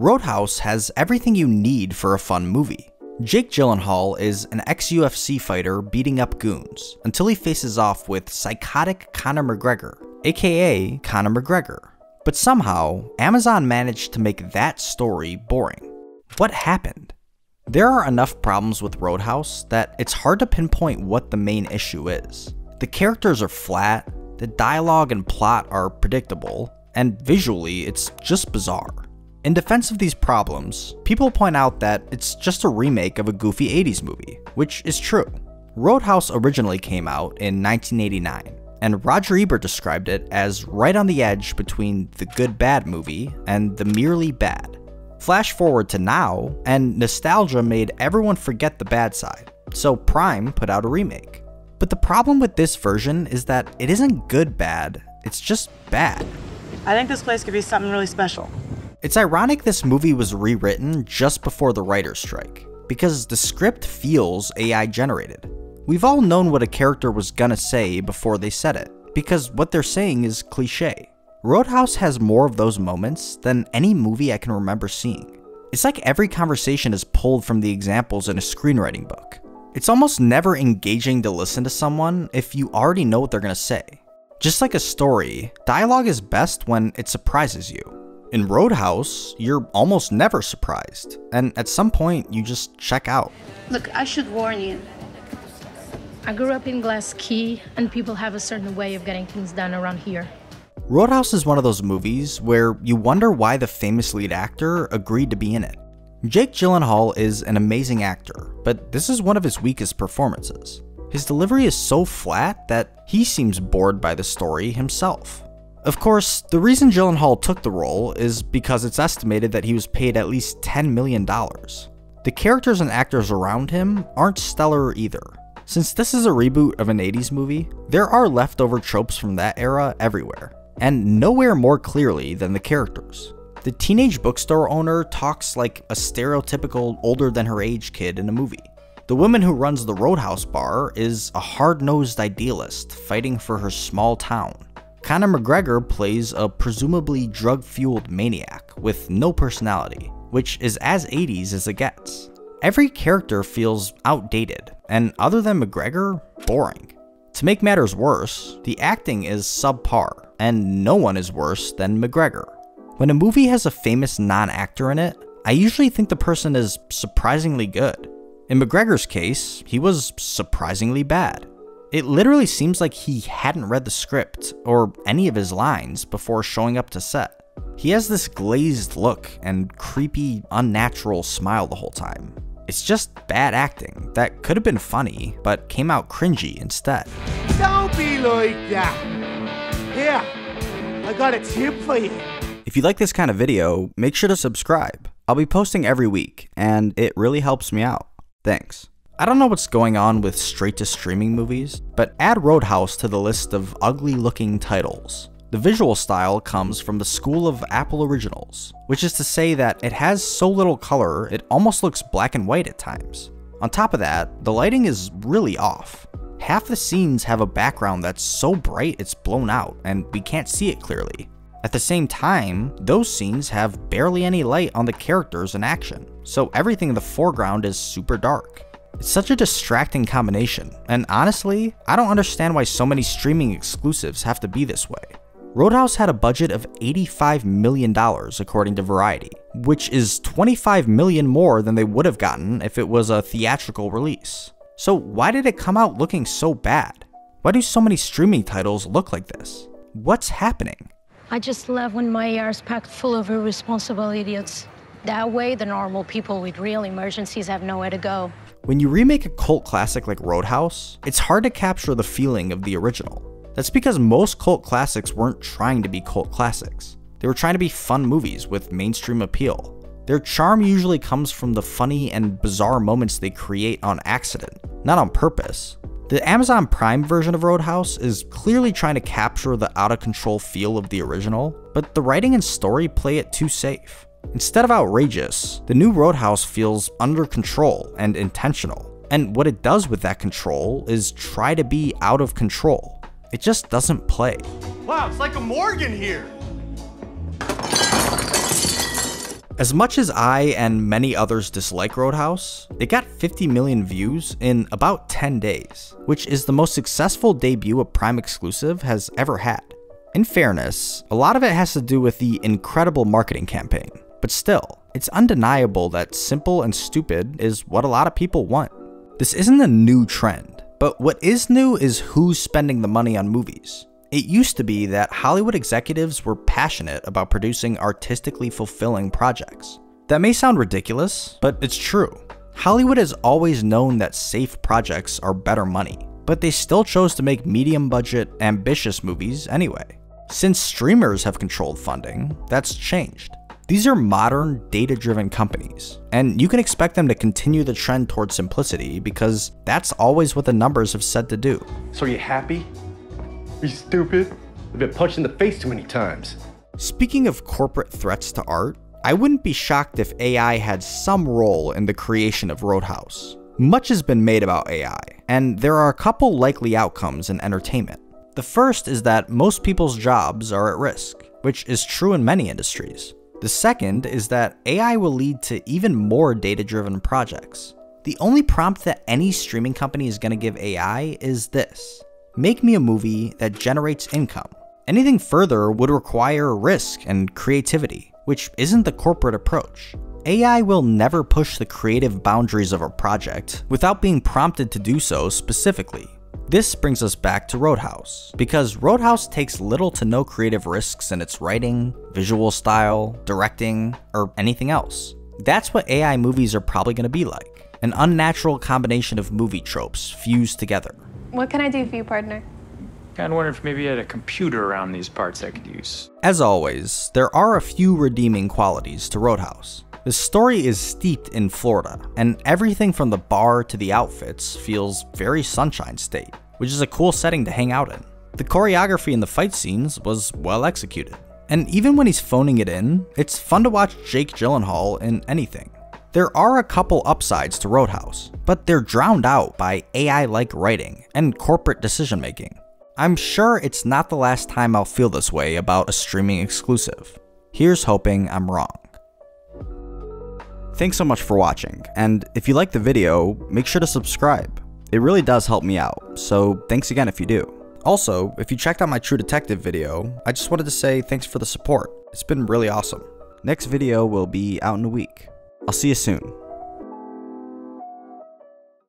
Roadhouse has everything you need for a fun movie. Jake Gyllenhaal is an ex-UFC fighter beating up goons until he faces off with psychotic Conor McGregor, aka Conor McGregor. But somehow, Amazon managed to make that story boring. What happened? There are enough problems with Roadhouse that it's hard to pinpoint what the main issue is. The characters are flat, the dialogue and plot are predictable, and visually, it's just bizarre. In defense of these problems, people point out that it's just a remake of a goofy 80s movie, which is true. Roadhouse originally came out in 1989, and Roger Ebert described it as right on the edge between the good bad movie and the merely bad. Flash forward to now, and nostalgia made everyone forget the bad side, so Prime put out a remake. But the problem with this version is that it isn't good bad, it's just bad. I think this place could be something really special. It's ironic this movie was rewritten just before the writer's strike, because the script feels AI generated. We've all known what a character was gonna say before they said it, because what they're saying is cliche. Roadhouse has more of those moments than any movie I can remember seeing. It's like every conversation is pulled from the examples in a screenwriting book. It's almost never engaging to listen to someone if you already know what they're gonna say. Just like a story, dialogue is best when it surprises you. In Roadhouse, you're almost never surprised, and at some point, you just check out. Look, I should warn you. I grew up in Glass Key, and people have a certain way of getting things done around here. Roadhouse is one of those movies where you wonder why the famous lead actor agreed to be in it. Jake Gyllenhaal is an amazing actor, but this is one of his weakest performances. His delivery is so flat that he seems bored by the story himself. Of course, the reason Gyllenhaal took the role is because it's estimated that he was paid at least $10 million. The characters and actors around him aren't stellar either. Since this is a reboot of an 80s movie, there are leftover tropes from that era everywhere, and nowhere more clearly than the characters. The teenage bookstore owner talks like a stereotypical older than her age kid in a movie. The woman who runs the Roadhouse bar is a hard nosed idealist fighting for her small town. Conor McGregor plays a presumably drug fueled maniac with no personality, which is as 80s as it gets. Every character feels outdated, and other than McGregor, boring. To make matters worse, the acting is subpar, and no one is worse than McGregor. When a movie has a famous non actor in it, I usually think the person is surprisingly good. In McGregor's case, he was surprisingly bad. It literally seems like he hadn't read the script or any of his lines before showing up to set. He has this glazed look and creepy, unnatural smile the whole time. It's just bad acting that could have been funny, but came out cringy instead. Don't be like that. Here, I got a tip for you. If you like this kind of video, make sure to subscribe. I'll be posting every week, and it really helps me out. Thanks. I don't know what's going on with straight to streaming movies, but add Roadhouse to the list of ugly looking titles. The visual style comes from the school of Apple Originals, which is to say that it has so little color it almost looks black and white at times. On top of that, the lighting is really off. Half the scenes have a background that's so bright it's blown out and we can't see it clearly. At the same time, those scenes have barely any light on the characters in action, so everything in the foreground is super dark. It's such a distracting combination, and honestly, I don't understand why so many streaming exclusives have to be this way. Roadhouse had a budget of $85 million according to Variety, which is 25 million more than they would have gotten if it was a theatrical release. So why did it come out looking so bad? Why do so many streaming titles look like this? What's happening? I just love when my ears packed full of irresponsible idiots. That way, the normal people with real emergencies have nowhere to go. When you remake a cult classic like Roadhouse, it's hard to capture the feeling of the original. That's because most cult classics weren't trying to be cult classics. They were trying to be fun movies with mainstream appeal. Their charm usually comes from the funny and bizarre moments they create on accident, not on purpose. The Amazon Prime version of Roadhouse is clearly trying to capture the out of control feel of the original, but the writing and story play it too safe. Instead of outrageous, the new Roadhouse feels under control and intentional. And what it does with that control is try to be out of control. It just doesn't play. Wow, it's like a Morgan here. As much as I and many others dislike Roadhouse, it got 50 million views in about 10 days, which is the most successful debut a Prime exclusive has ever had. In fairness, a lot of it has to do with the incredible marketing campaign, but still, it's undeniable that simple and stupid is what a lot of people want. This isn't a new trend, but what is new is who's spending the money on movies. It used to be that Hollywood executives were passionate about producing artistically fulfilling projects. That may sound ridiculous, but it's true. Hollywood has always known that safe projects are better money, but they still chose to make medium budget, ambitious movies anyway. Since streamers have controlled funding, that's changed. These are modern, data driven companies, and you can expect them to continue the trend towards simplicity because that's always what the numbers have said to do. So are you happy? Are you stupid? I've been punched in the face too many times. Speaking of corporate threats to art, I wouldn't be shocked if AI had some role in the creation of Roadhouse. Much has been made about AI, and there are a couple likely outcomes in entertainment. The first is that most people's jobs are at risk, which is true in many industries. The second is that AI will lead to even more data driven projects. The only prompt that any streaming company is going to give AI is this make me a movie that generates income. Anything further would require risk and creativity, which isn't the corporate approach. AI will never push the creative boundaries of a project without being prompted to do so specifically. This brings us back to Roadhouse, because Roadhouse takes little to no creative risks in its writing, visual style, directing, or anything else. That's what AI movies are probably going to be like an unnatural combination of movie tropes fused together. What can I do for you, partner? Kinda wondering if maybe you had a computer around these parts I could use. As always, there are a few redeeming qualities to Roadhouse. The story is steeped in Florida, and everything from the bar to the outfits feels very Sunshine State, which is a cool setting to hang out in. The choreography in the fight scenes was well executed. And even when he's phoning it in, it's fun to watch Jake Gyllenhaal in anything. There are a couple upsides to Roadhouse, but they're drowned out by AI like writing and corporate decision making. I'm sure it's not the last time I'll feel this way about a streaming exclusive. Here's hoping I'm wrong. Thanks so much for watching, and if you liked the video, make sure to subscribe. It really does help me out, so thanks again if you do. Also, if you checked out my True Detective video, I just wanted to say thanks for the support. It's been really awesome. Next video will be out in a week. I'll see you soon.